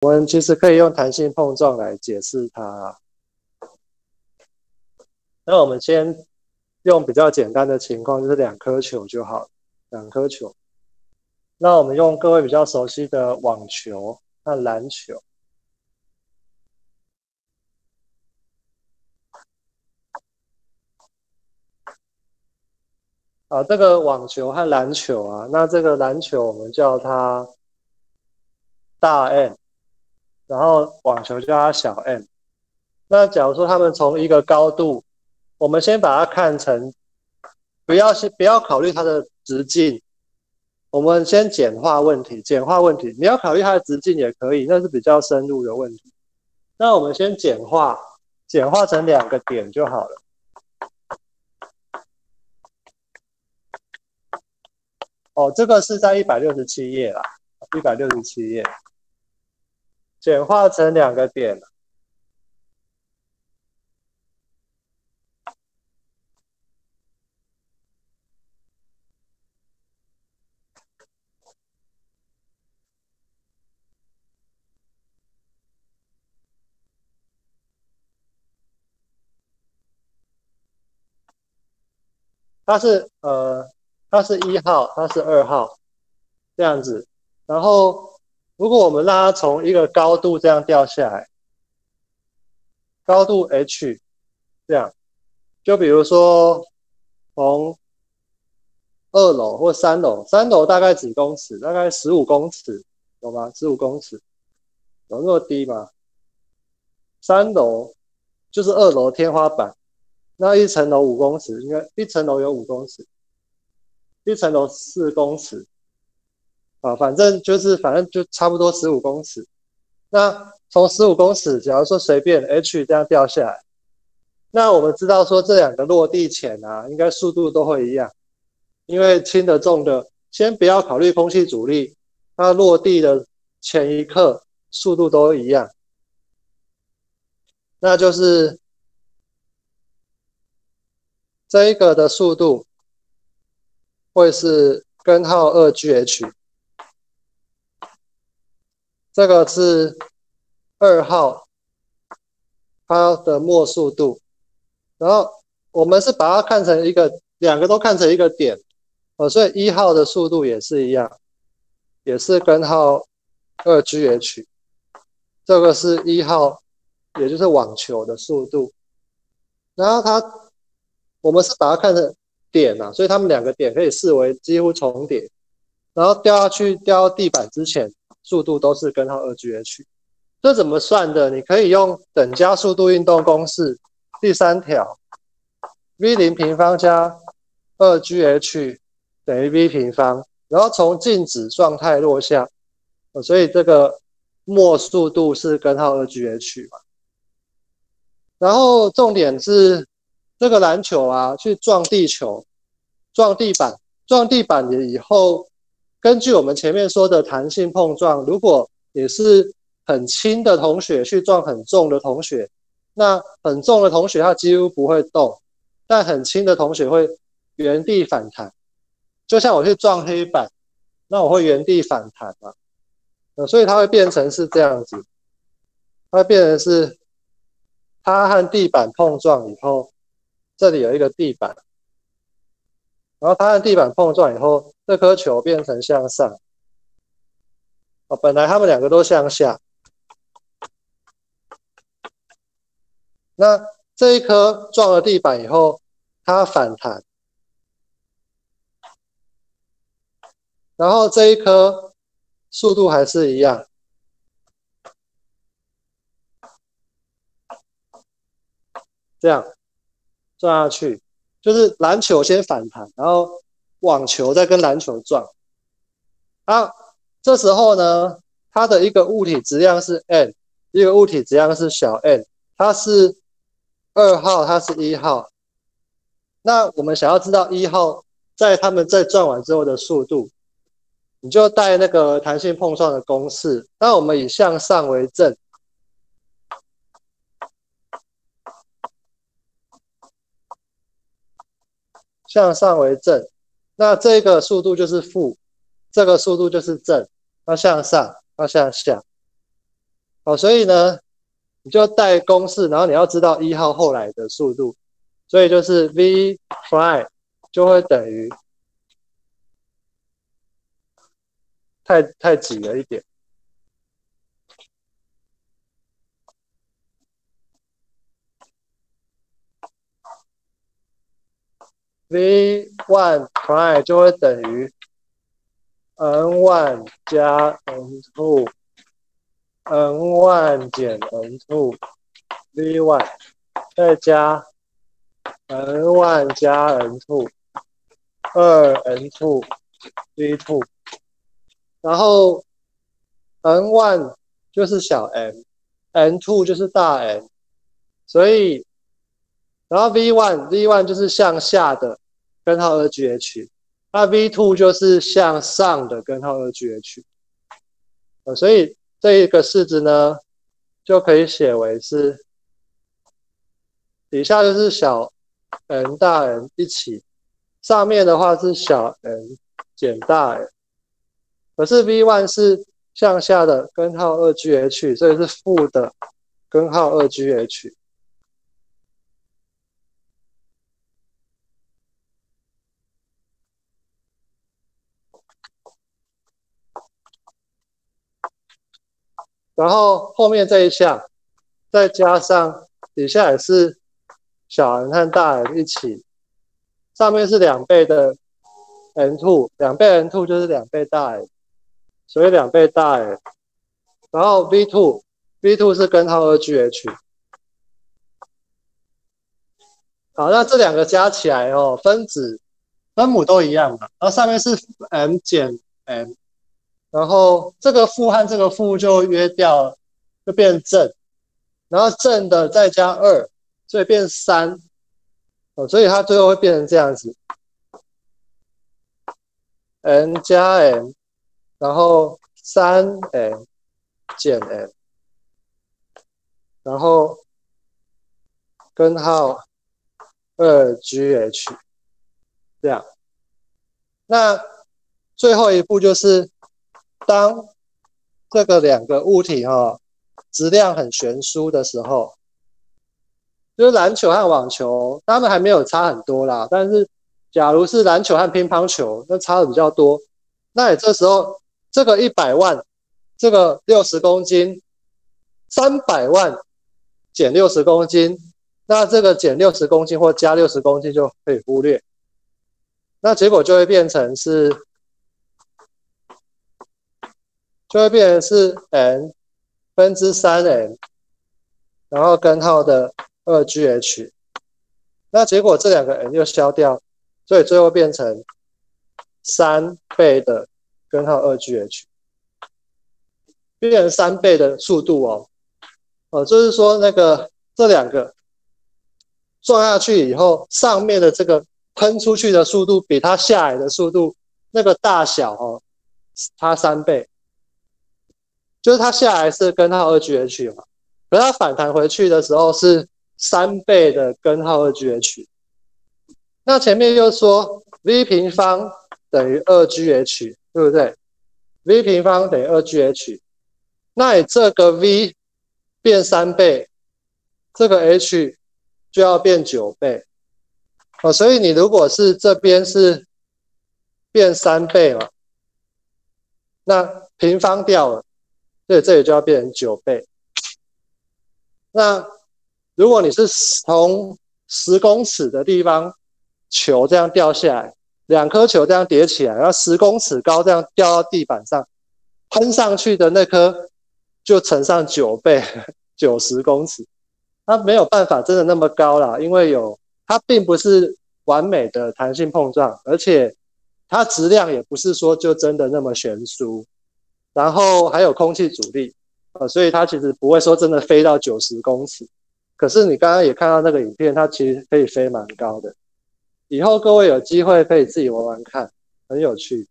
我们其实可以用弹性碰撞来解释它。那我们先用比较简单的情况，就是两颗球就好，两颗球。那我们用各位比较熟悉的网球和篮球。啊，这个网球和篮球啊，那这个篮球我们叫它大 M，然后网球叫它小 m。那假如说他们从一个高度，我们先把它看成，不要先不要考虑它的直径，我们先简化问题，简化问题，你要考虑它的直径也可以，那是比较深入的问题。那我们先简化，简化成两个点就好了。哦，这个是在一百六十七页啦，一百六十七页，简化成两个点，它是呃。它是一号，它是二号，这样子。然后，如果我们让它从一个高度这样掉下来，高度 h，这样，就比如说从二楼或三楼，三楼大概几公尺？大概十五公尺，有吗？十五公尺，有那么低吗？三楼就是二楼天花板，那一层楼五公尺，应该一层楼有五公尺。一层楼四公尺，啊，反正就是反正就差不多十五公尺。那从十五公尺，假如说随便 h 这样掉下来，那我们知道说这两个落地前啊，应该速度都会一样，因为轻的重的，先不要考虑空气阻力，它落地的前一刻速度都一样，那就是这一个的速度。会是根号二 Gh，这个是二号它的末速度，然后我们是把它看成一个，两个都看成一个点，哦，所以一号的速度也是一样，也是根号二 Gh，这个是一号，也就是网球的速度，然后它，我们是把它看成。点呐，所以他们两个点可以视为几乎重叠，然后掉下去掉到地板之前，速度都是根号二 Gh。这怎么算的？你可以用等加速度运动公式第三条，v 零平方加二 Gh 等于 v 平方，然后从静止状态落下，所以这个末速度是根号二 Gh 嘛。然后重点是。这个篮球啊，去撞地球、撞地板、撞地板了以后，根据我们前面说的弹性碰撞，如果也是很轻的同学去撞很重的同学，那很重的同学他几乎不会动，但很轻的同学会原地反弹。就像我去撞黑板，那我会原地反弹嘛？呃，所以它会变成是这样子，它会变成是它和地板碰撞以后。这里有一个地板，然后它和地板碰撞以后，这颗球变成向上。哦，本来它们两个都向下，那这一颗撞了地板以后，它反弹，然后这一颗速度还是一样，这样。撞下去，就是篮球先反弹，然后网球再跟篮球撞。啊，这时候呢，它的一个物体质量是 n，一个物体质量是小 n，它是二号，它是一号。那我们想要知道一号在他们在转完之后的速度，你就带那个弹性碰撞的公式。那我们以向上为正。向上为正，那这个速度就是负，这个速度就是正，要向上，要向下。好，所以呢，你就带公式，然后你要知道一号后来的速度，所以就是 v prime 就会等于，太太挤了一点，v one prime 就会等于 n one 加 n two。n one 减 n two v one 再加 n one 加 n two 二 n two v two，然后 n one 就是小 n，n two 就是大 n，所以然后 v one v one 就是向下的根号二 gh，那 v two 就是向上的根号二 gh，呃，所以。这一个式子呢，就可以写为是底下就是小 n 大 n 一起，上面的话是小 n 减大 n，可是 v one 是向下的根号二 gh，所以是负的根号二 gh。然后后面这一项，再加上底下也是小 n 和大 n 一起，上面是两倍的 n two，两倍 n two 就是两倍大 n，所以两倍大 n，然后 v two，v two 是根号二 gh，好，那这两个加起来哦，分子分母都一样嘛，然后上面是 m 减 m。然后这个负和这个负就约掉了，就变正，然后正的再加二，所以变三，哦，所以它最后会变成这样子，n 加 n，然后三 n 减 n，然后根号二 gh，这样，那最后一步就是。当这个两个物体哈质量很悬殊的时候，就是篮球和网球，他们还没有差很多啦。但是，假如是篮球和乒乓球，那差的比较多。那你这时候这个一百万，这个六十公斤，三百万减六十公斤，那这个减六十公斤或加六十公斤就可以忽略。那结果就会变成是。就会变成是 n 分之三 n，然后根号的二 gh，那结果这两个 n 又消掉，所以最后变成三倍的根号二 gh，变成三倍的速度哦，哦，就是说那个这两个撞下去以后，上面的这个喷出去的速度比它下来的速度那个大小哦，差三倍。就是它下来是根号二 gh 嘛，可它反弹回去的时候是三倍的根号二 gh。那前面又说 v 平方等于二 gh，对不对？v 平方等于二 gh，那你这个 v 变三倍，这个 h 就要变九倍。哦，所以你如果是这边是变三倍了，那平方掉了。所以这里就要变成九倍。那如果你是从十公尺的地方球这样掉下来，两颗球这样叠起来，然后十公尺高这样掉到地板上，喷上去的那颗就乘上九倍，九十公尺。它没有办法真的那么高啦，因为有它并不是完美的弹性碰撞，而且它质量也不是说就真的那么悬殊。然后还有空气阻力，呃，所以它其实不会说真的飞到九十公尺。可是你刚刚也看到那个影片，它其实可以飞蛮高的。以后各位有机会可以自己玩玩看，很有趣。